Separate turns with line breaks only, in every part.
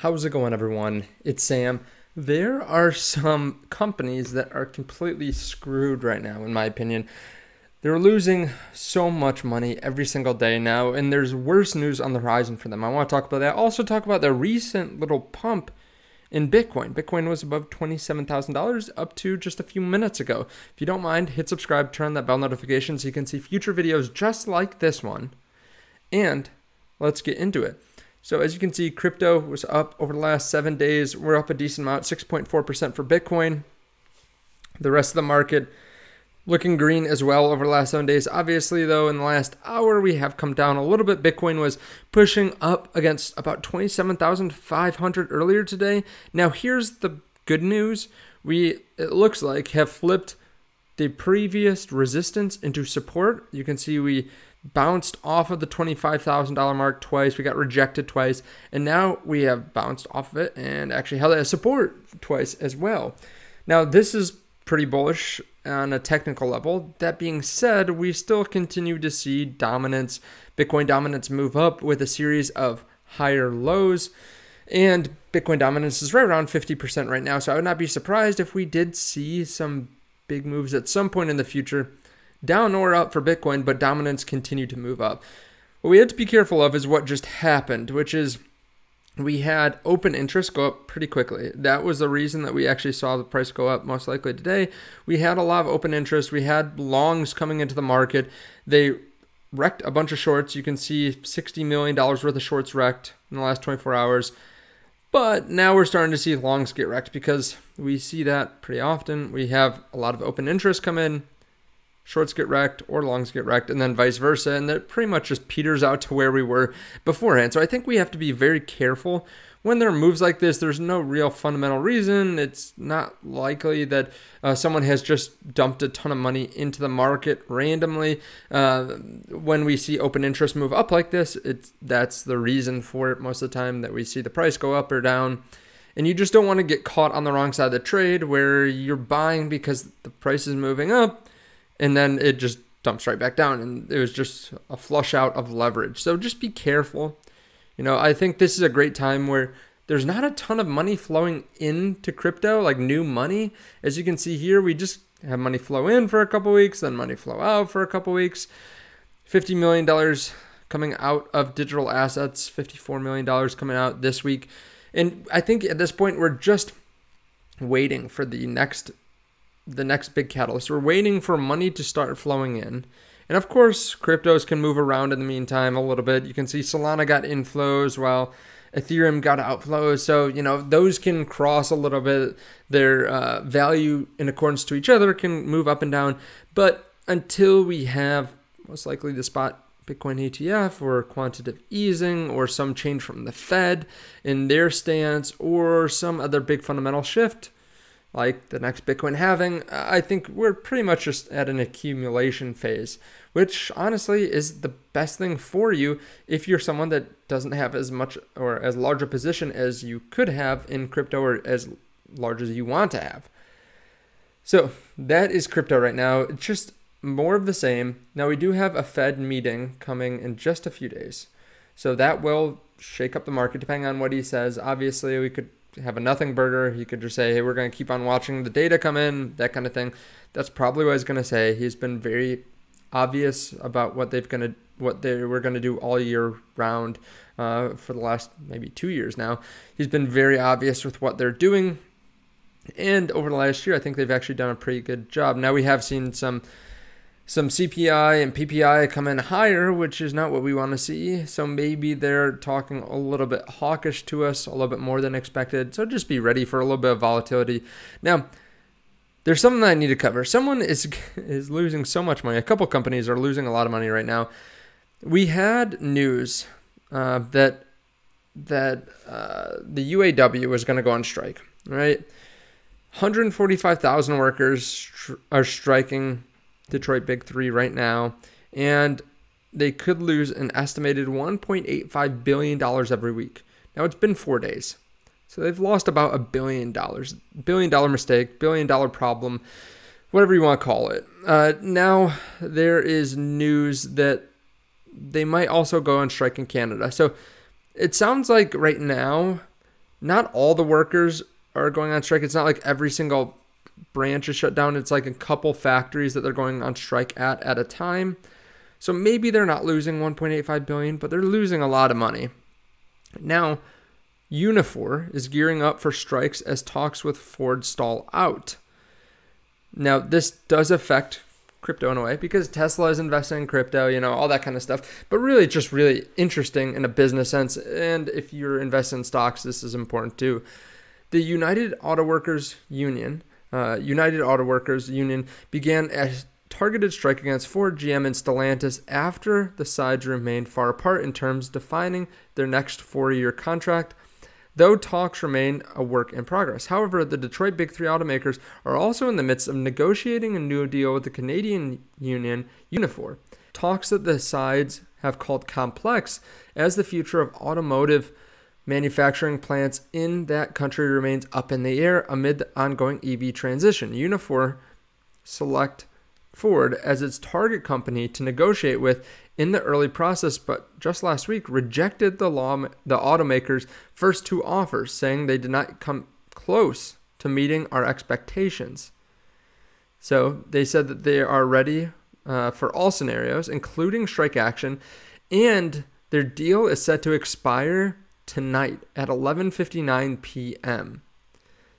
How's it going, everyone? It's Sam. There are some companies that are completely screwed right now, in my opinion. They're losing so much money every single day now, and there's worse news on the horizon for them. I want to talk about that. Also, talk about the recent little pump in Bitcoin. Bitcoin was above $27,000 up to just a few minutes ago. If you don't mind, hit subscribe, turn that bell notification so you can see future videos just like this one. And let's get into it. So as you can see, crypto was up over the last seven days. We're up a decent amount, 6.4% for Bitcoin. The rest of the market looking green as well over the last seven days. Obviously, though, in the last hour, we have come down a little bit. Bitcoin was pushing up against about 27,500 earlier today. Now, here's the good news. We, it looks like, have flipped the previous resistance into support. You can see we bounced off of the $25,000 mark twice. We got rejected twice. And now we have bounced off of it and actually held it as support twice as well. Now, this is pretty bullish on a technical level. That being said, we still continue to see dominance, Bitcoin dominance move up with a series of higher lows. And Bitcoin dominance is right around 50% right now. So I would not be surprised if we did see some big moves at some point in the future down or up for Bitcoin, but dominance continued to move up. What we had to be careful of is what just happened, which is we had open interest go up pretty quickly. That was the reason that we actually saw the price go up most likely today. We had a lot of open interest. We had longs coming into the market. They wrecked a bunch of shorts. You can see $60 million worth of shorts wrecked in the last 24 hours. But now we're starting to see longs get wrecked because we see that pretty often. We have a lot of open interest come in shorts get wrecked or longs get wrecked, and then vice versa. And that pretty much just peters out to where we were beforehand. So I think we have to be very careful when there are moves like this. There's no real fundamental reason. It's not likely that uh, someone has just dumped a ton of money into the market randomly. Uh, when we see open interest move up like this, it's that's the reason for it most of the time that we see the price go up or down. And you just don't want to get caught on the wrong side of the trade where you're buying because the price is moving up and then it just dumps right back down and it was just a flush out of leverage. So just be careful. You know i think this is a great time where there's not a ton of money flowing into crypto like new money. As you can see here we just have money flow in for a couple weeks then money flow out for a couple weeks. 50 million dollars coming out of digital assets 54 million dollars coming out this week. And i think at this point we're just waiting for the next the next big catalyst. We're waiting for money to start flowing in. And of course, cryptos can move around in the meantime a little bit. You can see Solana got inflows while Ethereum got outflows. So, you know, those can cross a little bit. Their uh, value in accordance to each other can move up and down. But until we have most likely the spot Bitcoin ETF or quantitative easing or some change from the Fed in their stance or some other big fundamental shift, like the next Bitcoin halving, I think we're pretty much just at an accumulation phase, which honestly is the best thing for you if you're someone that doesn't have as much or as large a position as you could have in crypto or as large as you want to have. So that is crypto right now. It's just more of the same. Now we do have a Fed meeting coming in just a few days. So that will shake up the market depending on what he says. Obviously, we could have a nothing burger. He could just say, hey, we're going to keep on watching the data come in, that kind of thing. That's probably what he's going to say. He's been very obvious about what they've going to what they were going to do all year round uh, for the last maybe two years now. He's been very obvious with what they're doing. And over the last year, I think they've actually done a pretty good job. Now we have seen some some CPI and PPI come in higher, which is not what we want to see. So maybe they're talking a little bit hawkish to us, a little bit more than expected. So just be ready for a little bit of volatility. Now, there's something that I need to cover. Someone is is losing so much money. A couple companies are losing a lot of money right now. We had news uh, that that uh, the UAW was going to go on strike. Right, 145,000 workers are striking Detroit Big Three right now, and they could lose an estimated $1.85 billion every week. Now it's been four days. So they've lost about a billion dollars. Billion dollar mistake, billion dollar problem, whatever you want to call it. Uh, now there is news that they might also go on strike in Canada. So it sounds like right now not all the workers are going on strike. It's not like every single branch is shut down. It's like a couple factories that they're going on strike at at a time. So maybe they're not losing 1.85 billion, but they're losing a lot of money. Now, Unifor is gearing up for strikes as talks with Ford stall out. Now, this does affect crypto in a way because Tesla is investing in crypto, you know, all that kind of stuff. But really, just really interesting in a business sense. And if you're investing in stocks, this is important too. The United Auto Workers Union, uh, United Auto Workers Union, began a targeted strike against Ford, GM, and Stellantis after the sides remained far apart in terms defining their next four-year contract though talks remain a work in progress. However, the Detroit Big Three automakers are also in the midst of negotiating a new deal with the Canadian union Unifor. Talks that the sides have called complex as the future of automotive manufacturing plants in that country remains up in the air amid the ongoing EV transition. Unifor select Ford as its target company to negotiate with in the early process, but just last week rejected the law the automakers' first two offers, saying they did not come close to meeting our expectations. So they said that they are ready uh, for all scenarios, including strike action, and their deal is set to expire tonight at 11:59 p.m.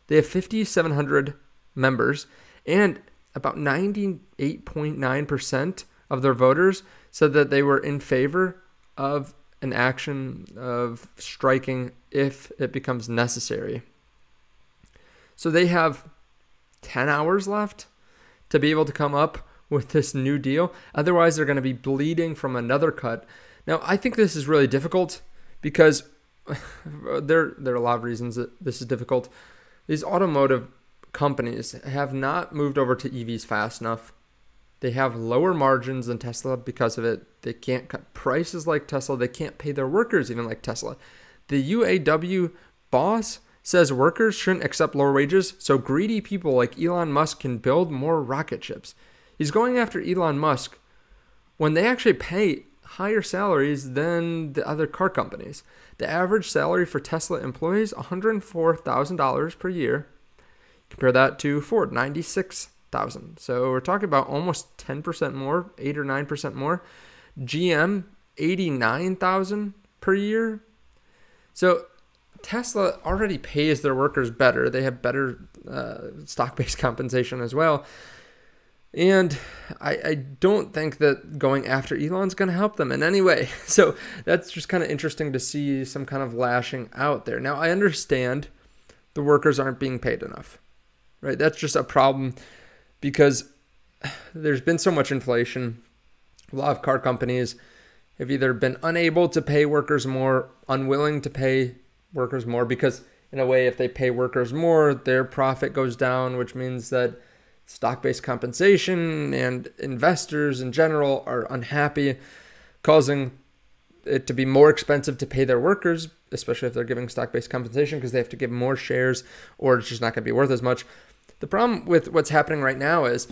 They have 5,700 members, and about 98.9% of their voters said that they were in favor of an action of striking if it becomes necessary. So they have 10 hours left to be able to come up with this new deal. Otherwise, they're going to be bleeding from another cut. Now, I think this is really difficult because there, there are a lot of reasons that this is difficult. These automotive companies have not moved over to EVs fast enough. They have lower margins than Tesla because of it. They can't cut prices like Tesla. They can't pay their workers even like Tesla. The UAW boss says workers shouldn't accept lower wages, so greedy people like Elon Musk can build more rocket ships. He's going after Elon Musk when they actually pay higher salaries than the other car companies. The average salary for Tesla employees $104,000 per year Compare that to Ford, 96,000. So we're talking about almost 10% more, 8 or 9% more. GM, 89,000 per year. So Tesla already pays their workers better. They have better uh, stock-based compensation as well. And I, I, don't think that going after Elon's going to help them in any way. So that's just kind of interesting to see some kind of lashing out there. Now, I understand the workers aren't being paid enough right? That's just a problem because there's been so much inflation. A lot of car companies have either been unable to pay workers more, unwilling to pay workers more because in a way if they pay workers more, their profit goes down, which means that stock-based compensation and investors in general are unhappy, causing it to be more expensive to pay their workers, especially if they're giving stock-based compensation because they have to give more shares or it's just not going to be worth as much. The problem with what's happening right now is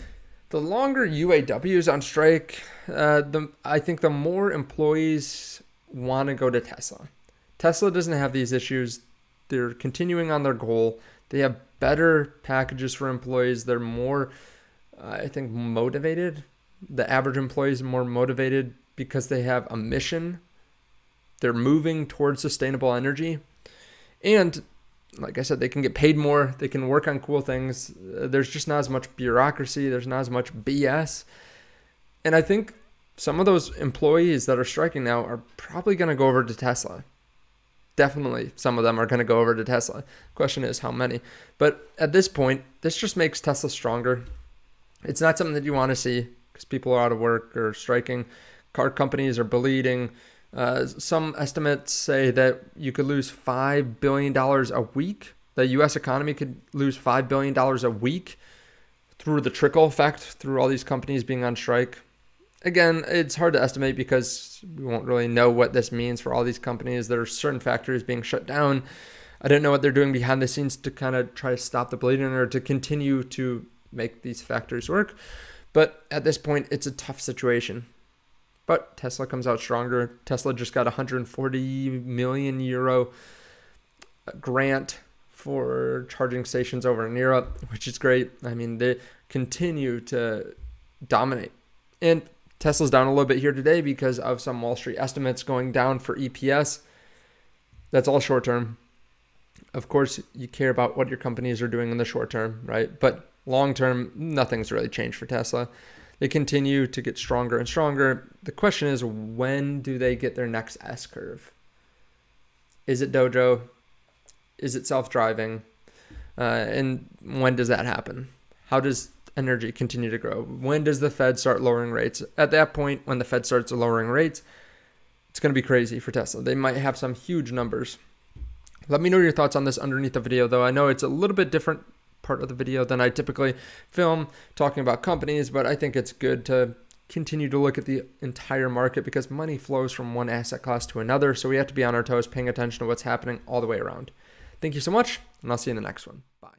the longer UAW is on strike, uh, the I think the more employees want to go to Tesla. Tesla doesn't have these issues. They're continuing on their goal. They have better packages for employees. They're more, uh, I think, motivated. The average employee is more motivated because they have a mission. They're moving towards sustainable energy. And like I said, they can get paid more. They can work on cool things. There's just not as much bureaucracy. There's not as much BS. And I think some of those employees that are striking now are probably going to go over to Tesla. Definitely, some of them are going to go over to Tesla. Question is how many. But at this point, this just makes Tesla stronger. It's not something that you want to see because people are out of work or striking. Car companies are bleeding. Uh, some estimates say that you could lose $5 billion a week. The US economy could lose $5 billion a week through the trickle effect, through all these companies being on strike. Again, it's hard to estimate because we won't really know what this means for all these companies. There are certain factories being shut down. I don't know what they're doing behind the scenes to kind of try to stop the bleeding or to continue to make these factories work. But at this point, it's a tough situation. But Tesla comes out stronger. Tesla just got 140 million euro grant for charging stations over in Europe, which is great. I mean, they continue to dominate. And Tesla's down a little bit here today because of some Wall Street estimates going down for EPS. That's all short term. Of course, you care about what your companies are doing in the short term, right? But long term, nothing's really changed for Tesla. They continue to get stronger and stronger. The question is, when do they get their next S curve? Is it Dojo? Is it self driving? Uh, and when does that happen? How does energy continue to grow? When does the Fed start lowering rates? At that point, when the Fed starts lowering rates, it's going to be crazy for Tesla. They might have some huge numbers. Let me know your thoughts on this underneath the video, though. I know it's a little bit different part of the video than I typically film talking about companies, but I think it's good to continue to look at the entire market because money flows from one asset class to another. So we have to be on our toes, paying attention to what's happening all the way around. Thank you so much, and I'll see you in the next one. Bye.